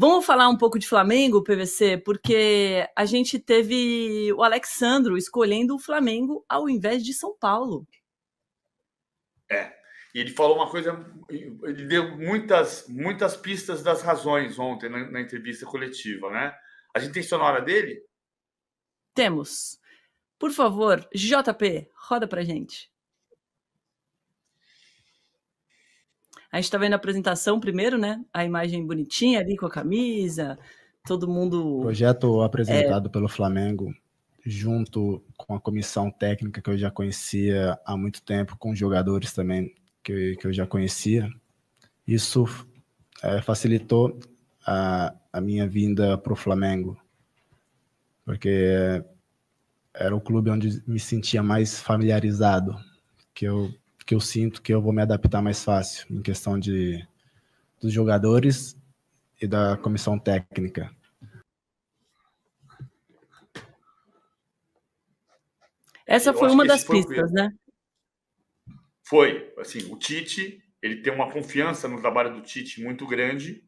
Vamos falar um pouco de Flamengo, PVC, porque a gente teve o Alexandro escolhendo o Flamengo ao invés de São Paulo. É. E ele falou uma coisa, ele deu muitas, muitas pistas das razões ontem na, na entrevista coletiva, né? A gente tem sonora dele? Temos. Por favor, JP, roda pra gente. A gente tá vendo a apresentação primeiro, né? A imagem bonitinha ali com a camisa, todo mundo. Projeto apresentado é... pelo Flamengo, junto com a comissão técnica que eu já conhecia há muito tempo, com jogadores também que, que eu já conhecia. Isso é, facilitou a, a minha vinda para o Flamengo, porque era o clube onde me sentia mais familiarizado, que eu que eu sinto que eu vou me adaptar mais fácil em questão de dos jogadores e da comissão técnica. Essa foi uma das pistas, né? Foi, assim, o Tite, ele tem uma confiança no trabalho do Tite muito grande.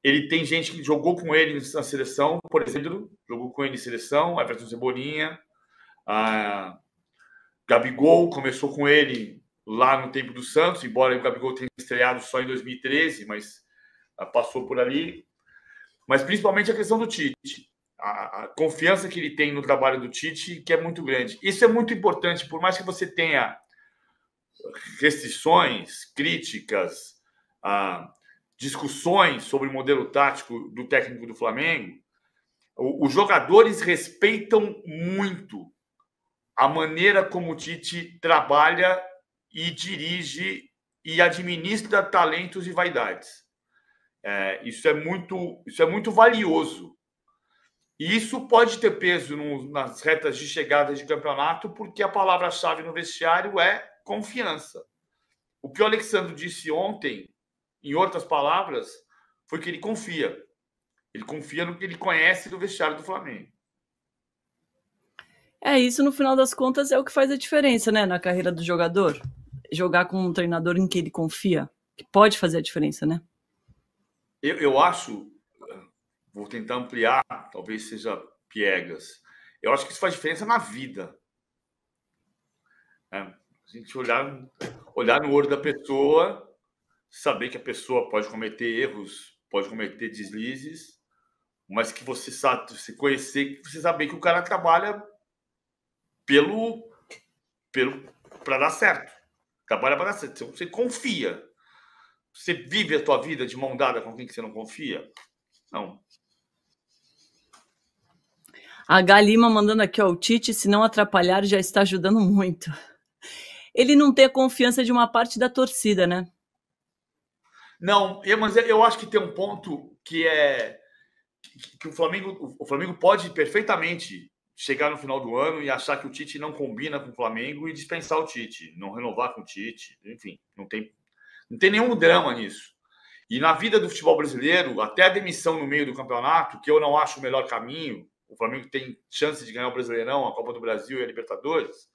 Ele tem gente que jogou com ele na seleção, por exemplo, jogou com ele em seleção, Everton Cebolinha, a Gabigol começou com ele lá no tempo do Santos, embora o Gabigol tenha estreado só em 2013, mas ah, passou por ali. Mas principalmente a questão do Tite. A, a, confiança que ele tem no trabalho do Tite, que é muito grande. Isso é muito importante, por mais que você tenha restrições, críticas, ah, discussões sobre o modelo tático do técnico do Flamengo, os jogadores respeitam muito a maneira como o Tite trabalha e dirige e administra talentos e vaidades. É, isso é muito isso é muito valioso. E isso pode ter peso no, nas retas de chegada de campeonato, porque a palavra-chave no vestiário é confiança. O que o Alexandre disse ontem, em outras palavras, foi que ele confia. Ele confia no que ele conhece do vestiário do Flamengo. É, isso no final das contas é o que faz a diferença, né, na carreira do jogador jogar com um treinador em que ele confia, que pode fazer a diferença, né? Eu, eu acho, vou tentar ampliar, talvez seja piegas. Eu acho que isso faz diferença na vida. É, a gente olhar, olhar no olho da pessoa, saber que a pessoa pode cometer erros, pode cometer deslizes, mas que você sabe, você conhecer, você saber que o cara trabalha pelo, pelo para dar certo. Trabalha para você. Você confia. Você vive a tua vida de mão dada com quem que você não confia? Não. A Galima mandando aqui, ó, o Tite, se não atrapalhar, já está ajudando muito. Ele não tem a confiança de uma parte da torcida, né? Não, eu, mas eu acho que tem um ponto que é que, que o Flamengo, o Flamengo pode perfeitamente chegar no final do ano e achar que o Tite não combina com o Flamengo e dispensar o Tite, não renovar com o Tite, enfim, não tem, não tem nenhum drama nisso. E na vida do futebol brasileiro, até a demissão no meio do campeonato, que eu não acho o melhor caminho, o Flamengo tem chance de ganhar o Brasileirão, a Copa do Brasil e a Libertadores,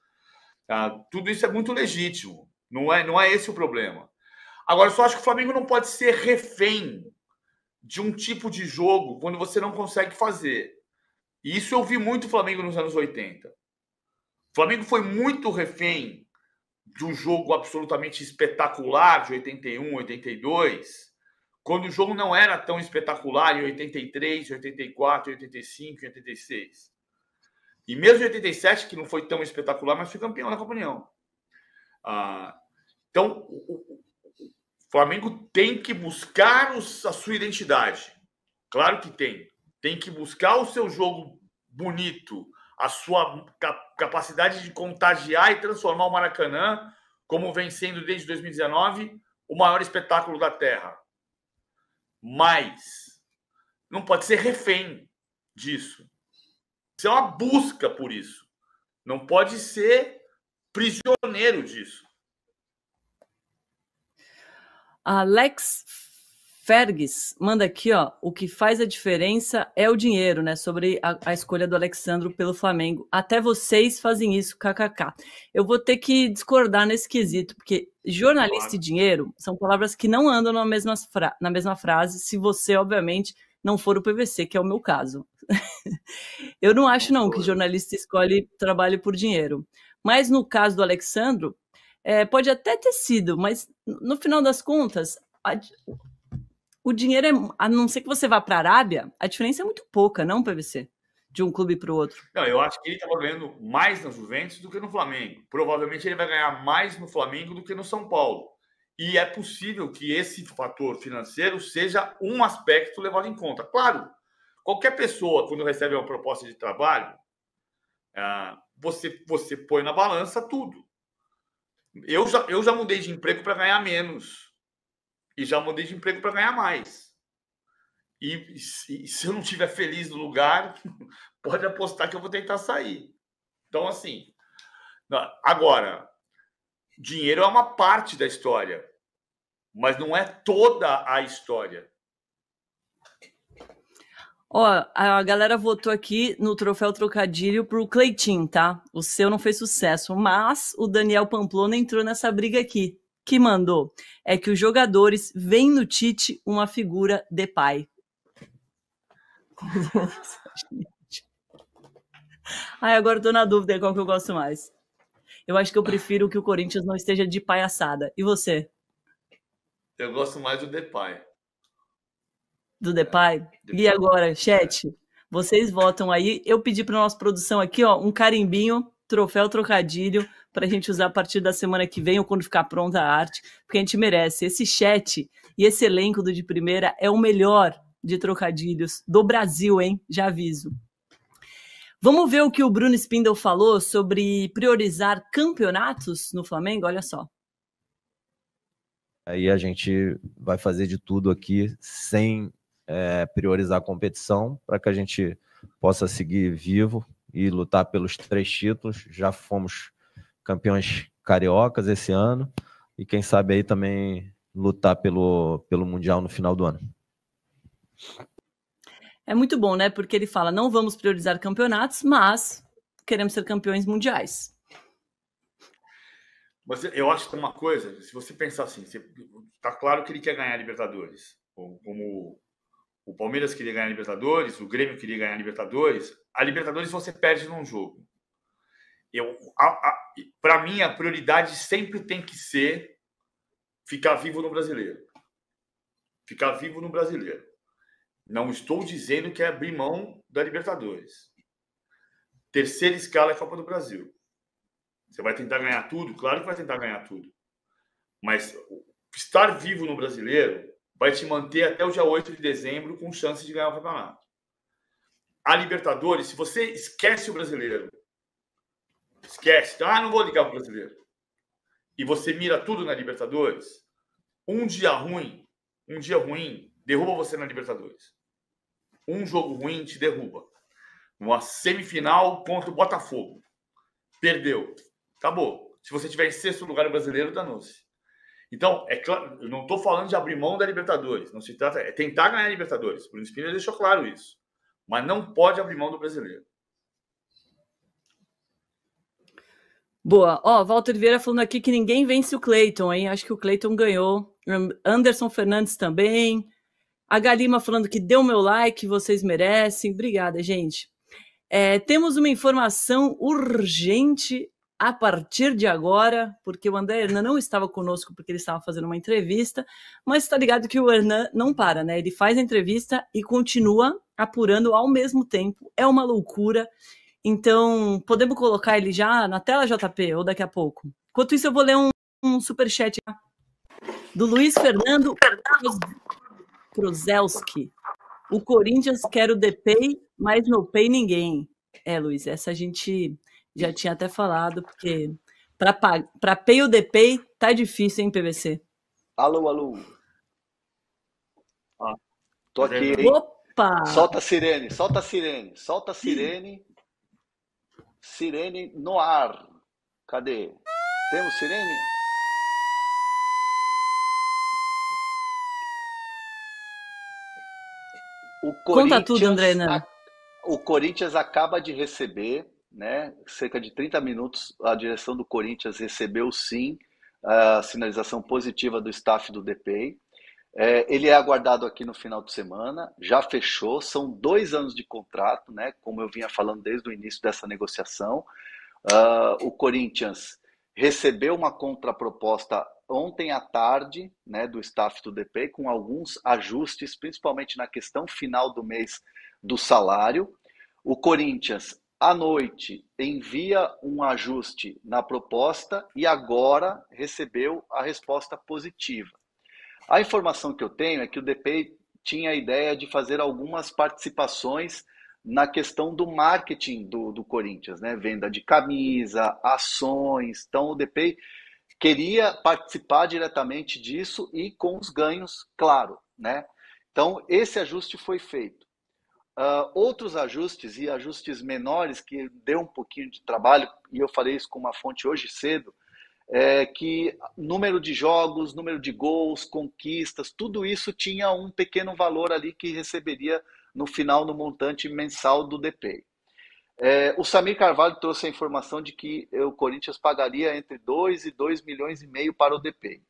tá? tudo isso é muito legítimo, não é, não é esse o problema. Agora, só acho que o Flamengo não pode ser refém de um tipo de jogo quando você não consegue fazer. E isso eu vi muito o Flamengo nos anos 80. O Flamengo foi muito refém de um jogo absolutamente espetacular de 81, 82, quando o jogo não era tão espetacular em 83, 84, 85, 86. E mesmo em 87, que não foi tão espetacular, mas foi campeão da Copa União. Ah, então, o, Flamengo tem que buscar os, a sua identidade. Claro que tem tem que buscar o seu jogo bonito, a sua capacidade de contagiar e transformar o Maracanã, como vem sendo desde 2019, o maior espetáculo da Terra. Mas não pode ser refém disso. Isso é uma busca por isso. Não pode ser prisioneiro disso. Alex Fergus manda aqui, ó, o que faz a diferença é o dinheiro, né? Sobre a, a, escolha do Alexandro pelo Flamengo. Até vocês fazem isso, kkk. Eu vou ter que discordar nesse quesito, porque jornalista claro. e dinheiro são palavras que não andam na mesma, na mesma frase, se você, obviamente, não for o PVC, que é o meu caso. eu não acho não que jornalista escolhe trabalho por dinheiro. Mas no caso do Alexandro, é, pode até ter sido, mas no final das contas, a, o dinheiro é, a não ser que você vá para a Arábia, a diferença é muito pouca, não, PVC? De um clube para o outro. Não, eu acho que ele estava ganhando mais na Juventus do que no Flamengo. Provavelmente ele vai ganhar mais no Flamengo do que no São Paulo. E é possível que esse fator financeiro seja um aspecto levado em conta. Claro, qualquer pessoa, quando recebe uma proposta de trabalho, ah, você, você põe na balança tudo. Eu já, eu já mudei de emprego para ganhar menos. E já mudei de emprego para ganhar mais. E, e, se eu não estiver feliz no lugar, pode apostar que eu vou tentar sair. Então, assim. Agora, dinheiro é uma parte da história, mas não é toda a história. Ó, a galera votou aqui no troféu trocadilho pro Cleitinho, tá? O seu não fez sucesso, mas o Daniel Pamplona entrou nessa briga aqui. Que mandou é que os jogadores veem no Tite uma figura de pai. Ai, agora eu tô na dúvida qual que eu gosto mais. Eu acho que eu prefiro que o Corinthians não esteja de palhaçada. E você? Eu gosto mais do Depay do Depay. E agora, chat, vocês votam aí. Eu pedi para nossa produção aqui, ó, um carimbinho, troféu trocadilho, para a gente usar a partir da semana que vem ou quando ficar pronta a arte, porque a gente merece. Esse chat e esse elenco do de primeira é o melhor de trocadilhos do Brasil, hein? Já aviso. Vamos ver o que o Bruno Spindle falou sobre priorizar campeonatos no Flamengo? Olha só. Aí a gente vai fazer de tudo aqui sem é, priorizar a competição para que a gente possa seguir vivo e lutar pelos três títulos. Já fomos campeões cariocas esse ano e quem sabe aí também lutar pelo, pelo Mundial no final do ano. É muito bom, né? Porque ele fala: não vamos priorizar campeonatos, mas queremos ser campeões mundiais. Mas eu acho que tem uma coisa, se você pensar assim, está claro que ele quer ganhar a Libertadores, como o Palmeiras queria ganhar a Libertadores, o Grêmio queria ganhar a Libertadores. A Libertadores você perde num jogo. Eu, para mim, a prioridade sempre tem que ser ficar vivo no brasileiro. Ficar vivo no brasileiro. Não estou dizendo que é abrir mão da Libertadores. Terceira escala é a Copa do Brasil. Você vai tentar ganhar tudo? Claro que vai tentar ganhar tudo. Mas estar vivo no brasileiro vai te manter até o dia 8 de dezembro com chance de ganhar o campeonato. A Libertadores, se você esquece o brasileiro, esquece, ah, não vou ligar o brasileiro, e você mira tudo na Libertadores, um dia ruim, um dia ruim, derruba você na Libertadores. Um jogo ruim te derruba. Uma semifinal contra o Botafogo. Perdeu. Acabou. Se você tiver em sexto lugar no brasileiro, danou-se. Então, é claro, eu não estou falando de abrir mão da Libertadores. Não se trata, é tentar ganhar a Libertadores. O Bruno Spinner deixou claro isso. Mas não pode abrir mão do brasileiro. Boa. Ó, Walter Vieira falando aqui que ninguém vence o Cleiton, hein? Acho que o Cleiton ganhou. Anderson Fernandes também. A Galima falando que deu meu like, vocês merecem. Obrigada, gente. É, temos uma informação urgente a partir de agora, porque o André Hernan não estava conosco porque ele estava fazendo uma entrevista, mas está ligado que o Hernan não para, né? Ele faz a entrevista e continua apurando ao mesmo tempo. É uma loucura. Então, podemos colocar ele já na tela, JP, ou daqui a pouco? Enquanto isso, eu vou ler um, um superchat do Luiz Fernando Krozelski. O Corinthians quer o DPay, mas no Pay ninguém. É, Luiz, essa a gente já tinha até falado, porque para Pay ou DPay tá difícil, hein, PVC? Alô, alô. Ah, tô aqui. Hein? Opa! Solta a sirene, solta a sirene, solta a sirene. Sirene no ar. Cadê? Temos sirene? O Conta tudo, André. O Corinthians acaba de receber né? Cerca de 30 minutos, a direção do Corinthians recebeu sim a sinalização positiva do staff do DPI. É, ele é aguardado aqui no final de semana, já fechou, são dois anos de contrato, né? Como eu vinha falando desde o início dessa negociação. Uh, o Corinthians recebeu uma contraproposta ontem à tarde, né, do staff do DP, com alguns ajustes, principalmente na questão final do mês do salário. O Corinthians, à noite, envia um ajuste na proposta e agora recebeu a resposta positiva. A informação que eu tenho é que o DP tinha a ideia de fazer algumas participações na questão do marketing do, do Corinthians, né? Venda de camisa, ações. Então o DP queria participar diretamente disso e com os ganhos, claro, né? Então esse ajuste foi feito. Uh, outros ajustes e ajustes menores que deu um pouquinho de trabalho e eu falei isso com uma fonte hoje cedo é, que número de jogos, número de gols, conquistas, tudo isso tinha um pequeno valor ali que receberia no final no montante mensal do DPI. É, o Samir Carvalho trouxe a informação de que o Corinthians pagaria entre 2 e 2 milhões e meio para o DPI.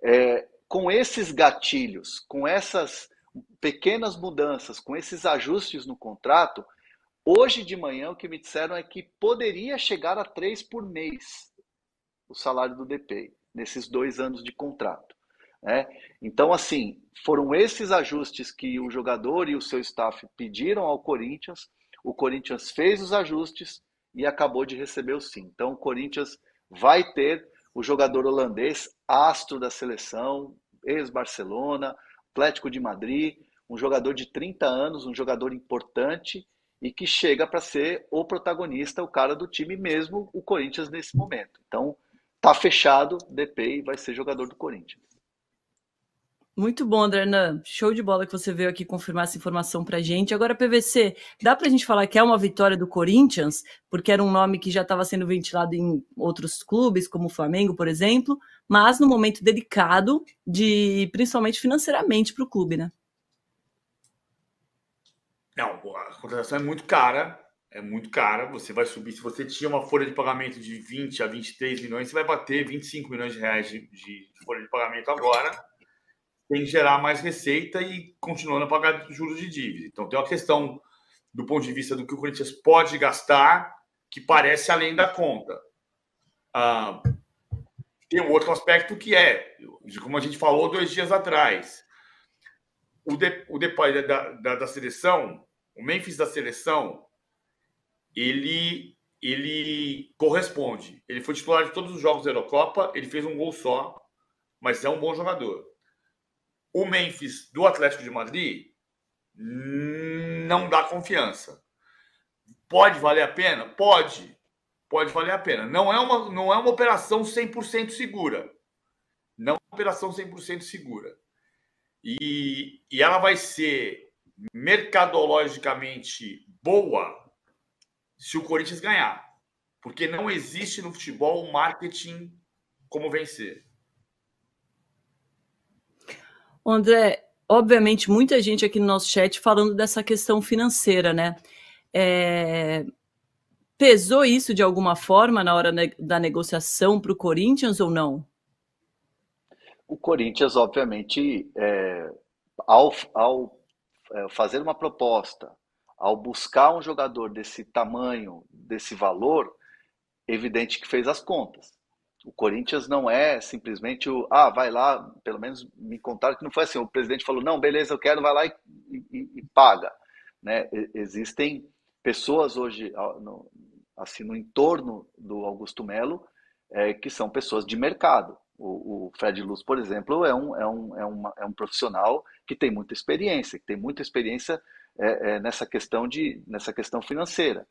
É, com esses gatilhos, com essas pequenas mudanças, com esses ajustes no contrato, hoje de manhã o que me disseram é que poderia chegar a 3 por mês o salário do DPI nesses dois anos de contrato. Né? Então, assim, foram esses ajustes que o jogador e o seu staff pediram ao Corinthians. O Corinthians fez os ajustes e acabou de receber o sim. Então, o Corinthians vai ter o jogador holandês, astro da seleção, ex-Barcelona, Atlético de Madrid, um jogador de 30 anos, um jogador importante e que chega para ser o protagonista, o cara do time mesmo, o Corinthians nesse momento. Então, Tá fechado, DP vai ser jogador do Corinthians. Muito bom, André Hernan. Show de bola que você veio aqui confirmar essa informação pra gente. Agora, PVC, dá pra gente falar que é uma vitória do Corinthians, porque era um nome que já estava sendo ventilado em outros clubes, como o Flamengo, por exemplo, mas no momento delicado, de principalmente financeiramente para o clube, né? Não, a contratação é muito cara é muito cara. Você vai subir. Se você tinha uma folha de pagamento de 20 a 23 milhões, você vai bater 25 milhões de reais de, de folha de pagamento agora. Tem que gerar mais receita e continuando a pagar juros de dívida. Então tem uma questão do ponto de vista do que o Corinthians pode gastar que parece além da conta. Ah, tem um outro aspecto que é, como a gente falou dois dias atrás, o, de, o da, da, da seleção, o Memphis da seleção, ele ele corresponde. Ele foi titular de todos os jogos da Eurocopa, ele fez um gol só, mas é um bom jogador. O Memphis do Atlético de Madrid não dá confiança. Pode valer a pena? Pode. Pode valer a pena. Não é uma, não é uma operação 100% segura. Não é uma operação 100% segura. E, e ela vai ser mercadologicamente boa se o Corinthians ganhar. Porque não existe no futebol um marketing como vencer. André, obviamente, muita gente aqui no nosso chat falando dessa questão financeira, né? É... Pesou isso de alguma forma na hora da negociação para o Corinthians ou não? O Corinthians, obviamente, é, ao, ao é, fazer uma proposta ao buscar um jogador desse tamanho, desse valor, evidente que fez as contas. O Corinthians não é simplesmente o, ah, vai lá, pelo menos me contaram que não foi assim. O presidente falou, não, beleza, eu quero, vai lá e, e, e paga. Né? Existem pessoas hoje, no, assim, no entorno do Augusto Melo, é, que são pessoas de mercado. O, o, Fred Luz, por exemplo, é um, é, um, é, uma, é um profissional que tem muita experiência, que tem muita experiência é, é, nessa, questão de, nessa questão financeira.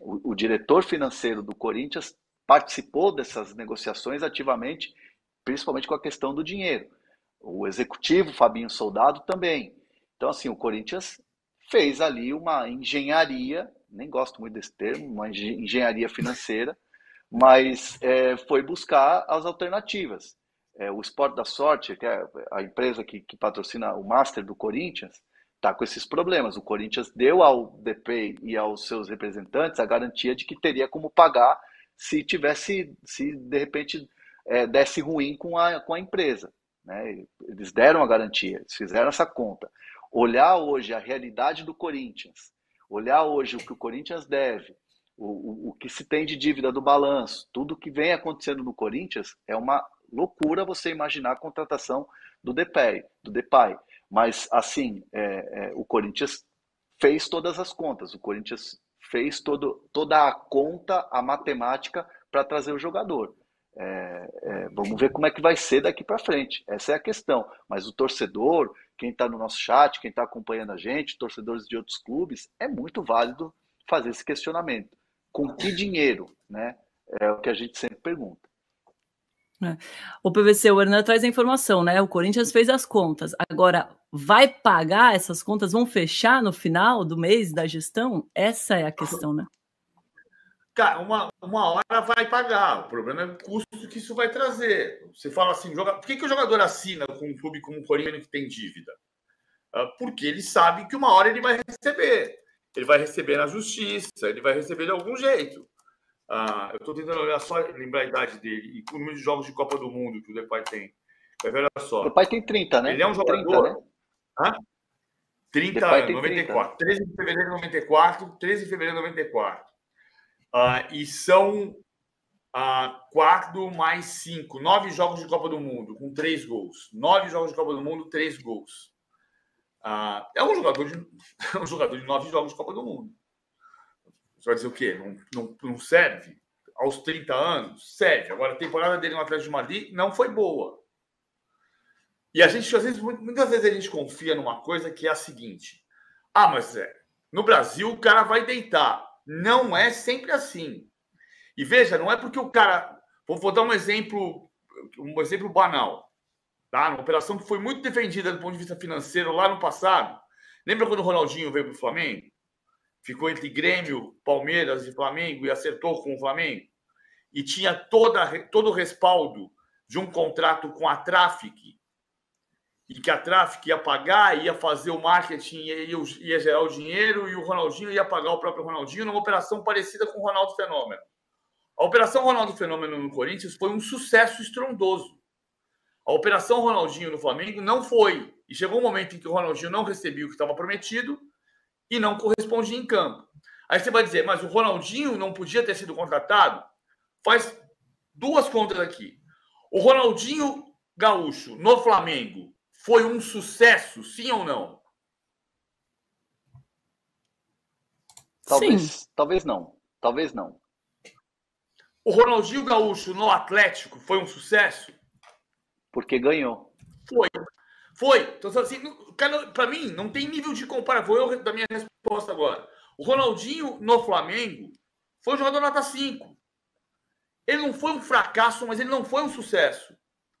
O, o, diretor financeiro do Corinthians participou dessas negociações ativamente, principalmente com a questão do dinheiro. O executivo, Fabinho Soldado, também. Então, assim, o Corinthians fez ali uma engenharia, nem gosto muito desse termo, uma engenharia financeira, mas é, foi buscar as alternativas. É, o Esporte da Sorte, que é a empresa que, que patrocina o Master do Corinthians, está com esses problemas. O Corinthians deu ao DP e aos seus representantes a garantia de que teria como pagar se tivesse, se de repente é, desse ruim com a, com a empresa. Né? Eles deram a garantia, eles fizeram essa conta. Olhar hoje a realidade do Corinthians, olhar hoje o que o Corinthians deve, o, o, o que se tem de dívida do balanço, tudo que vem acontecendo no Corinthians, é uma loucura você imaginar a contratação do Depay, do Depay. Mas, assim, é, é, o Corinthians fez todas as contas, o Corinthians fez todo, toda a conta, a matemática para trazer o jogador. É, é, vamos ver como é que vai ser daqui para frente. Essa é a questão. Mas o torcedor, quem está no nosso chat, quem está acompanhando a gente, torcedores de outros clubes, é muito válido fazer esse questionamento. Com que dinheiro? Né? É o que a gente sempre pergunta. É. O PVC, o Hernan traz a informação, né? O Corinthians fez as contas. Agora, vai pagar essas contas? Vão fechar no final do mês da gestão? Essa é a questão, né? Cara, uma, uma hora vai pagar. O problema é o custo que isso vai trazer. Você fala assim, joga... por que, que o jogador assina com um clube como o Corinthians que tem dívida? Ah, porque ele sabe que uma hora ele vai receber. Ele vai receber na justiça, ele vai receber de algum jeito. Ah, eu estou tentando olhar só, lembrar a idade dele e o número de jogos de Copa do Mundo que o Depay tem. Mas olha só. O Depay tem 30, né? Ele é um jogador. 30, né? Hã? 30 anos, 94. 30. 13 de fevereiro de 94, 13 de fevereiro de 94. Uh, e são uh, quatro mais cinco, nove jogos de Copa do Mundo, com três gols. Nove jogos de Copa do Mundo, três gols. Uh, é um jogador, de, é um jogador de nove jogos de Copa do Mundo. Você vai dizer o quê? Não, não, não serve? Aos 30 anos? Serve. Agora, a temporada dele no Atlético de Madrid não foi boa. E a gente, às vezes, muitas vezes a gente confia numa coisa que é a seguinte: ah, mas é, no Brasil o cara vai deitar. Não é sempre assim. E veja, não é porque o cara. Vou, vou dar um exemplo, um exemplo banal. Tá? Uma operação que foi muito defendida do ponto de vista financeiro lá no passado. Lembra quando o Ronaldinho veio para o Flamengo? Ficou entre Grêmio, Palmeiras e Flamengo e acertou com o Flamengo. E tinha toda, todo o respaldo de um contrato com a Traffic, e que a Traffic ia pagar, ia fazer o marketing, ia, ia gerar o dinheiro e o Ronaldinho ia pagar o próprio Ronaldinho numa operação parecida com o Ronaldo Fenômeno. A operação Ronaldo Fenômeno no Corinthians foi um sucesso estrondoso. A operação Ronaldinho no Flamengo não foi. E chegou um momento em que o Ronaldinho não recebia o que estava prometido e não correspondia em campo. Aí você vai dizer, mas o Ronaldinho não podia ter sido contratado? Faz duas contas aqui. O Ronaldinho Gaúcho no Flamengo foi um sucesso, sim ou não? Talvez, sim. talvez não. Talvez não. O Ronaldinho Gaúcho no Atlético foi um sucesso? Porque ganhou. Foi. Foi. Então, assim, para mim, não tem nível de comparação. Vou eu da minha resposta agora. O Ronaldinho no Flamengo foi um jogador nota 5. Ele não foi um fracasso, mas ele não foi um sucesso.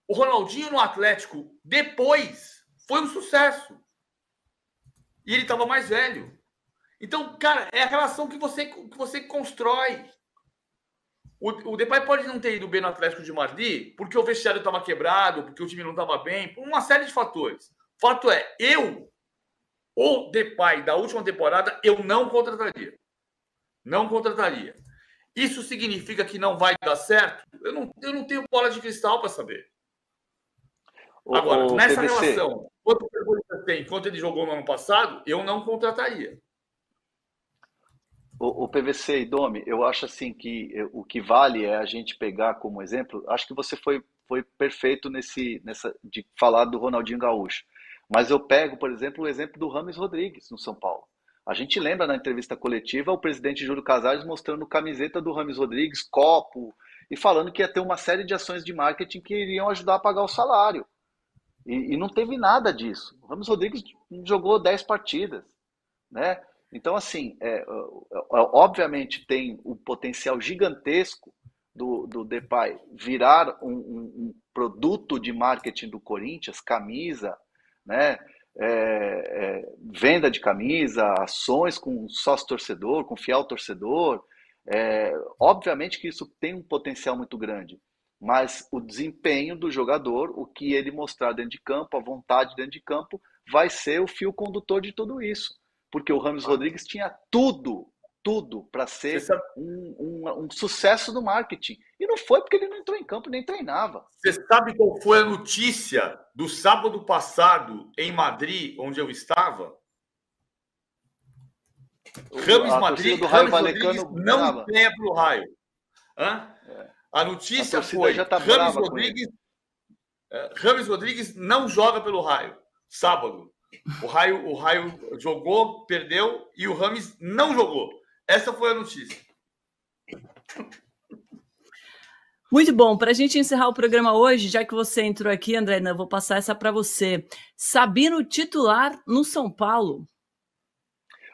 O Ronaldinho no Atlético, depois, foi um sucesso. E ele estava mais velho. Então, cara, é a relação que você, que você constrói. O, o Depay pode não ter ido bem no Atlético de Madrid porque o vestiário estava quebrado, porque o time não estava bem, por uma série de fatores. Fato é, eu, o Depay da última temporada, eu não contrataria. Não contrataria. Isso significa que não vai dar certo? Eu não, eu não tenho bola de cristal para saber. Agora, o nessa relação, quanto pergunta tem, quanto ele jogou no ano passado, eu não contrataria. O, o PVC e Domi, eu acho assim que o que vale é a gente pegar como exemplo. Acho que você foi, foi perfeito nesse nessa de falar do Ronaldinho Gaúcho. Mas eu pego, por exemplo, o exemplo do Rames Rodrigues no São Paulo. A gente lembra na entrevista coletiva o presidente Júlio Casares mostrando camiseta do Rames Rodrigues, copo, e falando que ia ter uma série de ações de marketing que iriam ajudar a pagar o salário. E, e não teve nada disso. O Ramos Rodrigues jogou 10 partidas, né? Então, assim, é, obviamente tem um potencial gigantesco do, do Depay virar um, um, um, produto de marketing do Corinthians, camisa, né? É, é, venda de camisa, ações com sócio torcedor, com fiel torcedor. É, obviamente que isso tem um potencial muito grande mas o desempenho do jogador, o que ele mostrar dentro de campo, a vontade dentro de campo, vai ser o fio condutor de tudo isso. Porque o Ramos Rodrigues tinha tudo tudo para ser um, um, um, sucesso do marketing. E não foi porque ele não entrou em campo nem treinava. Você sabe qual foi a notícia do sábado passado em Madrid, onde eu estava? Rames Madrid, Rames Rodrigues não ganha para o Raio. Hã? É. A notícia a foi tá Rames Rodrigues, é, Rames Rodrigues não joga pelo Raio. Sábado. O Raio, o Raio jogou, perdeu e o Rames não jogou. Essa foi a notícia. Muito bom. Para a gente encerrar o programa hoje, já que você entrou aqui, André, eu vou passar essa para você. Sabino titular no São Paulo.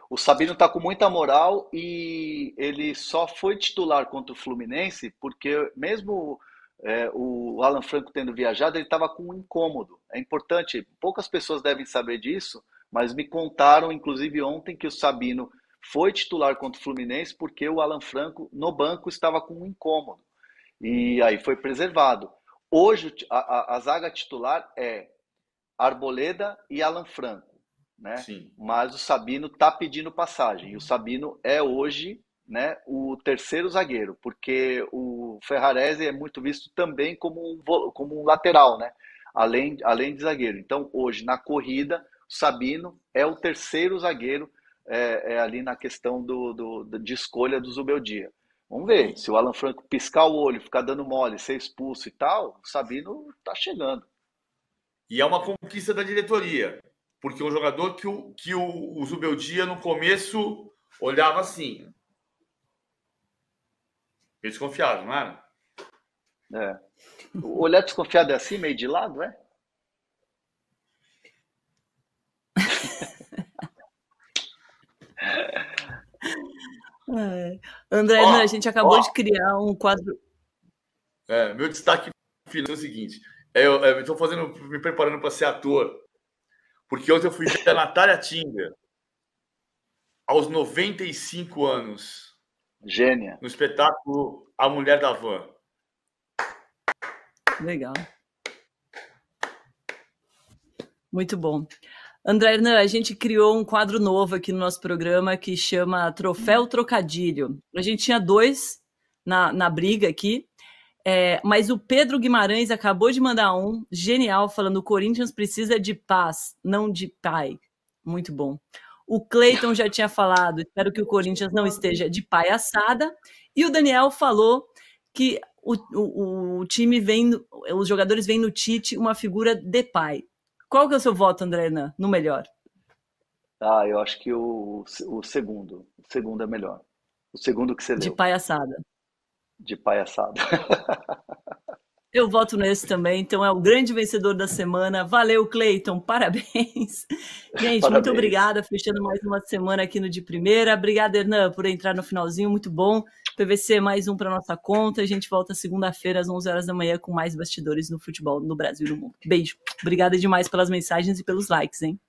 O Sabino está com muita moral e ele só foi titular contra o Fluminense porque mesmo é, o Alan Franco tendo viajado, ele estava com um incômodo. É importante, poucas pessoas devem saber disso, mas me contaram, inclusive ontem, que o Sabino foi titular contra o Fluminense porque o Alan Franco no banco estava com um incômodo. E aí foi preservado. Hoje a, a, a zaga titular é Arboleda e Alan Franco né? Sim. Mas o Sabino está pedindo passagem. E o Sabino é hoje né, o terceiro zagueiro, porque o Ferrarese é muito visto também como um, como um lateral, né? Além, além de zagueiro. Então, hoje, na corrida, o Sabino é o terceiro zagueiro é, é ali na questão do, do, de escolha do Zubeldia. Vamos ver, se o Alan Franco piscar o olho, ficar dando mole, ser expulso e tal, o Sabino está chegando. E é uma conquista da diretoria. Porque um jogador que o, que o, o Zubeldia no começo olhava assim. Desconfiado, não era? É. O olhar desconfiado é assim, meio de lado, é? é. André, ó, a gente acabou ó, de criar um quadro. É, meu destaque final é o seguinte: é, eu estou fazendo, me preparando para ser ator. Porque ontem eu fui ver a Natália Tinga, aos 95 anos. Gênia. No espetáculo A Mulher da Van. Legal. Muito bom. André Hernan, a gente criou um quadro novo aqui no nosso programa que chama Troféu Trocadilho. A gente tinha dois na, na briga aqui, é, mas o Pedro Guimarães acabou de mandar um genial falando: o Corinthians precisa de paz, não de pai. Muito bom. O Cleiton já tinha falado, espero que o Corinthians não esteja de palhaçada. E o Daniel falou que o, o, o time vem, os jogadores veem no Tite uma figura de pai. Qual que é o seu voto, André, no melhor? Ah, eu acho que o, o segundo. O segundo é melhor. O segundo que você leu. De palhaçada de palhaçada. Eu voto nesse também, então é o grande vencedor da semana. Valeu, Cleiton, parabéns. Gente, parabéns. muito obrigada, fechando mais uma semana aqui no De Primeira. Obrigada, Hernan, por entrar no finalzinho, muito bom. PVC, mais um para nossa conta. A gente volta segunda-feira às 11 horas da manhã com mais bastidores no futebol no Brasil e no mundo. Beijo. Obrigada demais pelas mensagens e pelos likes, hein?